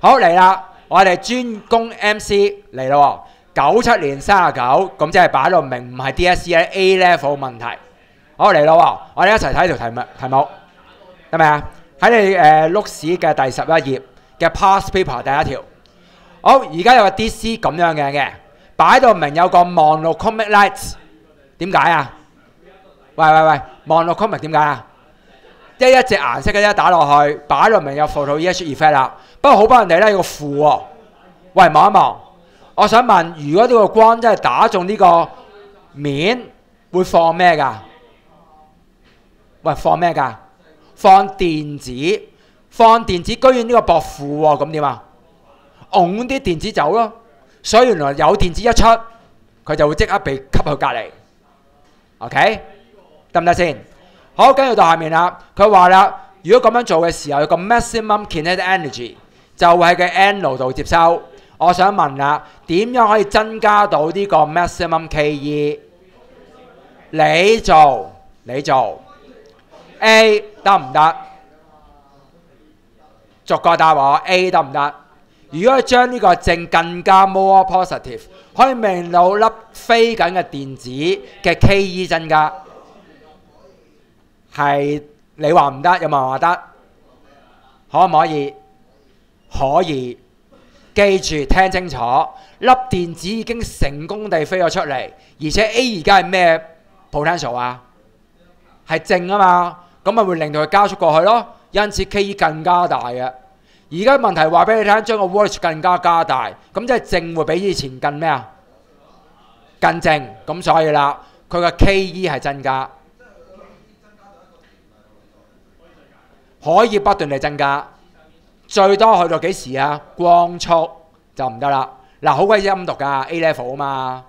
好嚟啦，我哋專攻 MC 嚟咯，九七年三十九，咁即係擺到明唔係 DSE 咧 A level 問題。好嚟咯，我哋一齊睇條題目題目，得未啊？喺你誒碌屎嘅第十一頁嘅 past paper 第一條。好，而家有個 DC 咁樣嘅嘅，擺到明有個 monochromatic light，點解啊？喂喂喂，monochromatic 點解啊？一一隻顏色嘅啫，打落去，擺落明有 photo e s effect 啦。不過好幫人哋咧有個負喎。喂，望一望，我想問，如果呢個光真係打中呢個面，會放咩㗎？喂，放咩㗎？放電子，放電子，居然呢個薄負喎，咁點啊？拱啲電子走咯，所以原來有電子一出，佢就會即刻被吸去隔離。OK，得唔得先？好，跟住到下面啦。佢話啦，如果咁樣做嘅時候，有個 maximum kinetic energy 就會喺個 n 度接收。我想問啦，點樣可以增加到呢個 maximum ke？你做，你做 A 得唔得？逐個答我 A 得唔得？如果將呢個正更加 more positive，可以令到粒飛緊嘅電子嘅 ke 增加。係你話唔得，有冇人話得？可唔可以？可以。記住聽清楚，粒電子已經成功地飛咗出嚟，而且 A 而家係咩 potential 啊？係正啊嘛，咁咪會令到佢加速過去咯。因此 Ke 更加大嘅。而家問題話俾你聽，將個 voltage 更加加大，咁即係正會比以前更咩啊？更正。咁所以啦，佢嘅 Ke 係增加。可以不斷地增加，最多去到幾時啊？光速就唔得啦。嗱，好鬼陰毒㗎，A level 啊嘛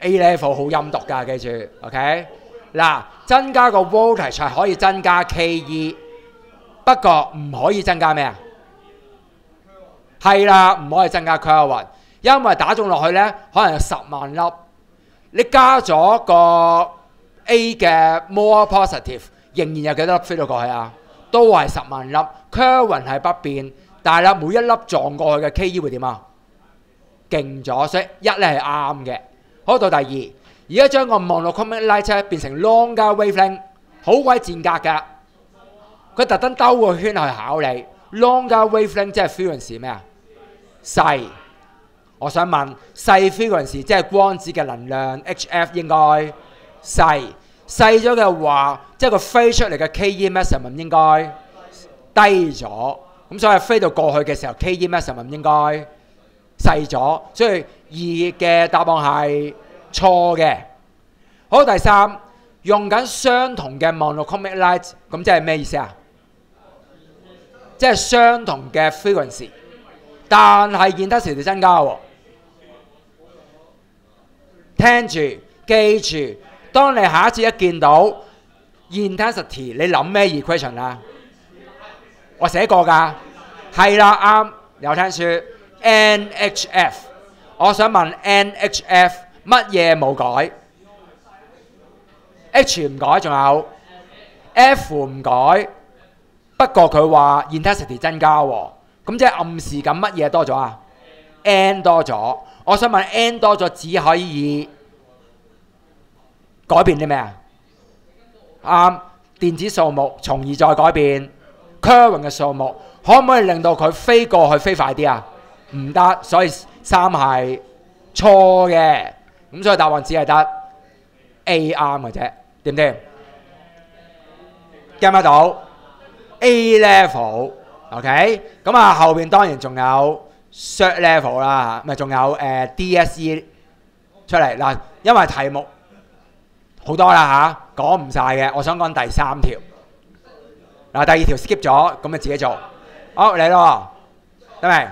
，A level 好陰毒㗎，記住，OK？嗱，增加個 voltage 係可以增加 Ke，不過唔可以增加咩啊？係啦，唔可以增加區外雲因為打中落去呢，可能有十萬粒，你加咗個 A 嘅 more positive，仍然有幾多粒飛到過去啊？都係十萬粒 c u r v e n 係不變，但係咧每一粒撞過去嘅 KE 會點啊？勁咗，所以一咧係啱嘅。好到第二，而家將個網絡 common light 咧變成 longer wavelength，好鬼戰格噶。佢特登兜個圈去考你 longer wavelength 即係 frequency 咩啊？細。我想問細 frequency 即係光子嘅能量 HF 應該細。細咗嘅話，即係佢飛出嚟嘅 Ke maximum 應該低咗，咁所以飛到過去嘅時候，Ke maximum 應該細咗，所以二嘅答案係錯嘅。好，第三，用緊相同嘅 monochromatic light，咁即係咩意思啊？即係相同嘅 frequency，但係 intensity 增加喎。聽住，記住。當你下一次一見到 intensity，你諗咩 equation 啊？我寫過㗎，係啦啱，有聽書 NHF。我想問 NHF 乜嘢冇改？H 唔改，仲有 F 唔改。不過佢話 intensity 增加喎，咁即係暗示緊乜嘢多咗啊？N 多咗。我想問 N 多咗只可以改變啲咩啊？啱，電子數目，從而再改變 current 嘅數目，可唔可以令到佢飛過去飛快啲啊？唔得，所以三係錯嘅。咁所以答案只係得 A 啱嘅啫，掂唔掂？get 得到 A level，OK？咁啊後邊當然仲有 short level 啦，咪仲有誒 DSE 出嚟嗱，因為題目。好多啦嚇，講唔晒嘅。我想講第三條。嗱，第二條 skip 咗，咁咪自己做。好嚟咯，得未？